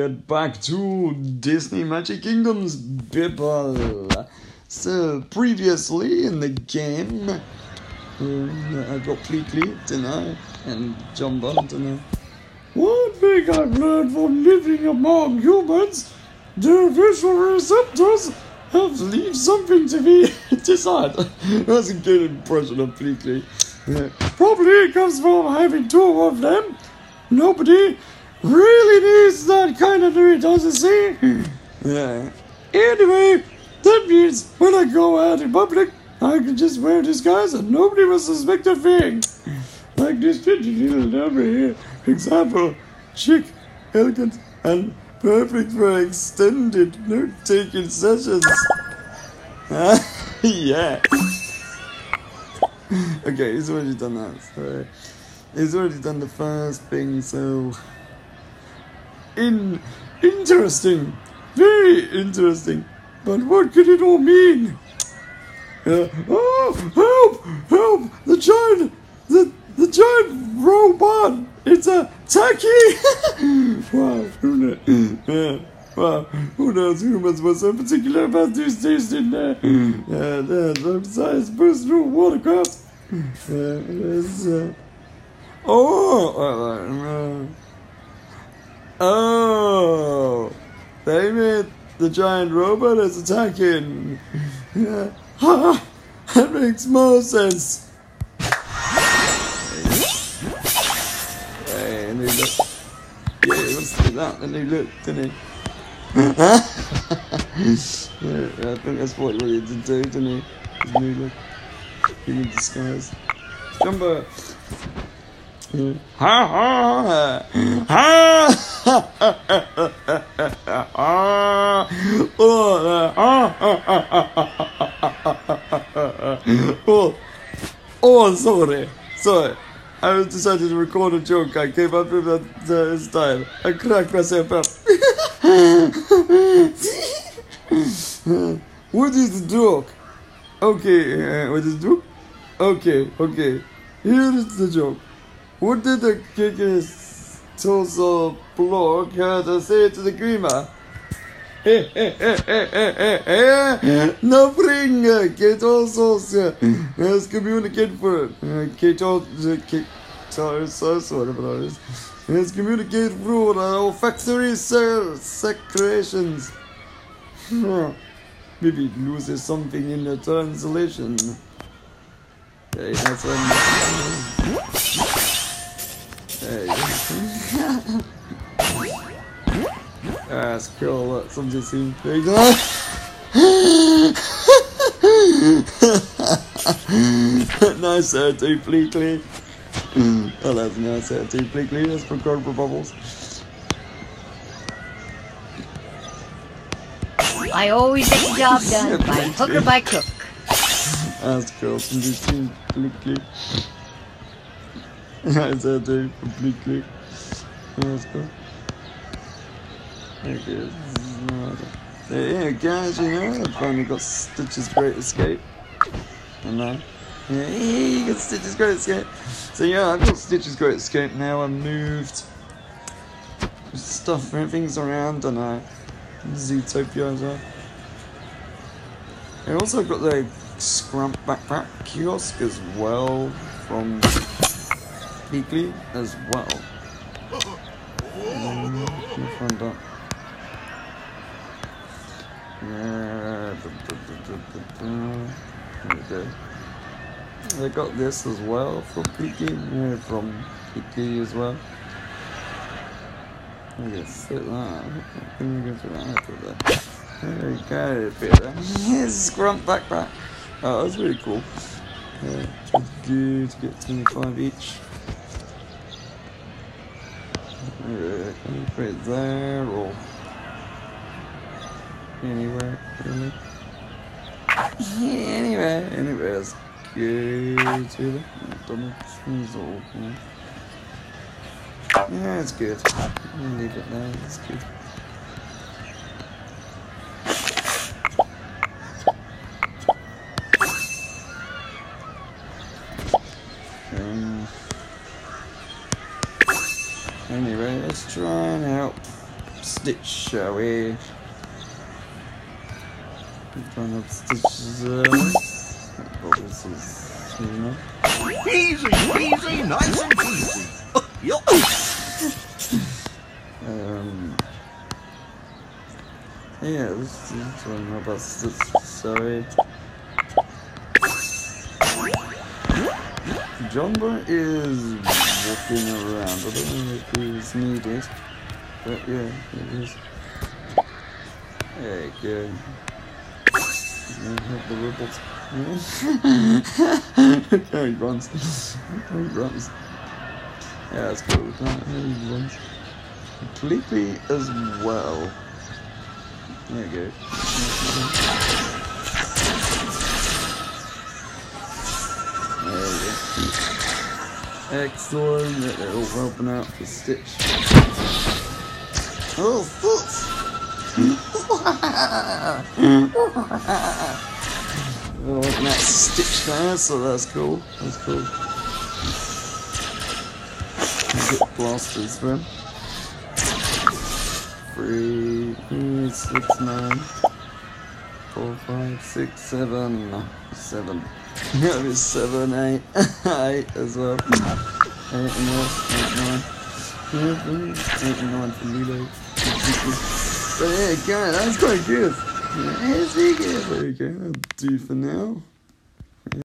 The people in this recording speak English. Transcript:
Get back to Disney Magic Kingdoms Bibble. So, previously in the game, um, I got Pleakley, didn't I? And Jumba, didn't I? One thing I've learned from living among humans, their visual receptors have leave something to be desired. That's a good impression of. Yeah. Probably it comes from having two of them. Nobody really needs that kind of new does it see? Yeah. Anyway, that means when I go out in public, I can just wear disguise and nobody will suspect a thing. Like this pretty little number here. Example, chic, elegant, and perfect for extended note-taking sessions. yeah. okay, he's already done that. So he's already done the first thing. So in interesting, very interesting. But what could it all mean? Uh, oh, help! Help! The giant, the the giant robot. It's a tacky. wow, who knows? Yeah. Wow, who knows humans were so particular about these days, didn't they? Yeah, that's yeah, besides personal watercraft. Yeah, it's, uh, oh, uh, oh, they meant the giant robot is attacking. That makes more sense. Hey, and he looked, yeah, he wants to do that, and he looked, didn't he? yeah, I think that's what he wanted to do, didn't he? His new look. Human disguise. Jumba! Yeah. Ha ha ha ha oh, oh, sorry, sorry. I decided to record a joke. I came up with that uh, style. I cracked myself up. what is the joke? Okay, uh, what is the joke? Okay, okay. Here is the joke. What did the kickers torso block had to say to the creamer? Nothing. Get also has communicated for Get all sorry, so sorry about this. Has communicated through the factory secretions. Maybe it loses something in the translation. Okay, that's um. Hey. That's cool. Look, somebody seen big Nice hair too, Pleakley. Oh, that's nice hair too, Pleakley. That's from Cobra Bubbles. I always get the job done by hook or by crook. That's cool. Somebody seen Pleakley. Nice hair too, completely. That's cool. There it is. So yeah, guys, you know, I finally got Stitch's Great Escape. And then, yeah, you got Stitch's Great Escape. So yeah, I've got Stitch's Great Escape now. I moved stuff, things around, and I Zootopia as well. I also got the Scrump Backpack kiosk as well from Pleakley as well. Um, go. I got this as well from yeah, from Piki as well. That? Put that. There we go, that. Yes, grunt backpack. Oh, that's really cool. Yeah, good to get 25 each. Yeah, can you put it there or anywhere, really. anyway, anyway, that's good. Too. Done it. all. Yeah. yeah, it's good. I'll leave it there. It's good. Um, anyway, let's try and help Stitch, shall we? Run up Stitch's uh, oh. Easy, easy, nice and easy. Um, yeah, this is one about Stitch, sorry. Jumba is walking around. I don't know if he's needed, but yeah, it is. There you go. The ripples. there he runs. There he runs. Yeah, that's cool. He runs. Completely as well. There you go. There we go. Excellent. All helping out the Stitch. Oh, Stitch! Oh, and that's Stitch there, so that's cool. That's cool. Get blasters him. Three, three, six, nine, four, five, six, seven, seven. Yeah, it's seven, eight, eight as well. Eight and nine, eight, nine. Yeah, mm, eight and nine for Lilo. But yeah, God, that's quite good. Yeah, there you go. There you go. That'll do for now.